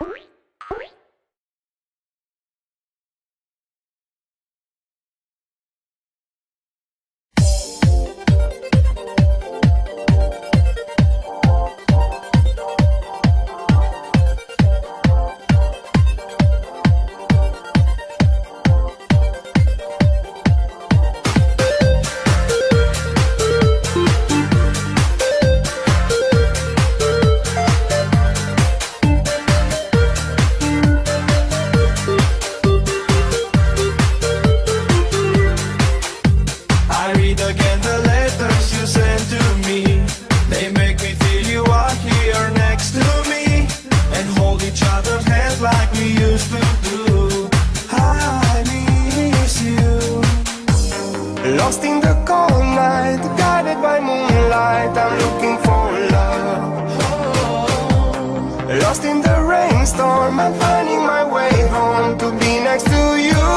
I each other's hands like we used to do. I miss you. Lost in the cold night, guided by moonlight, I'm looking for love. Lost in the rainstorm, I'm finding my way home to be next to you.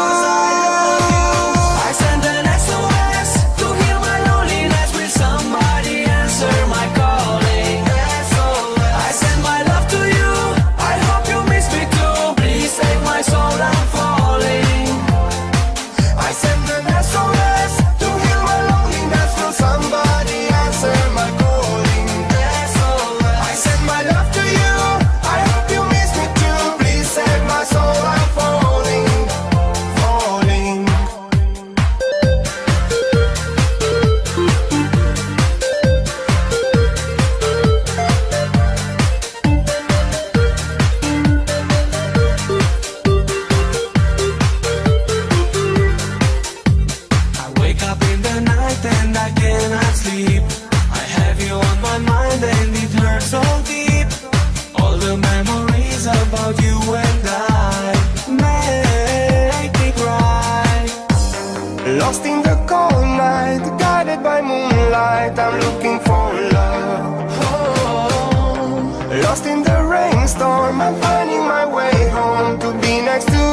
Night and I cannot sleep. I have you on my mind and it hurts so deep. All the memories about you and I make me cry. Lost in the cold night, guided by moonlight, I'm looking for love. Oh. Lost in the rainstorm, I'm finding my way home to be next to.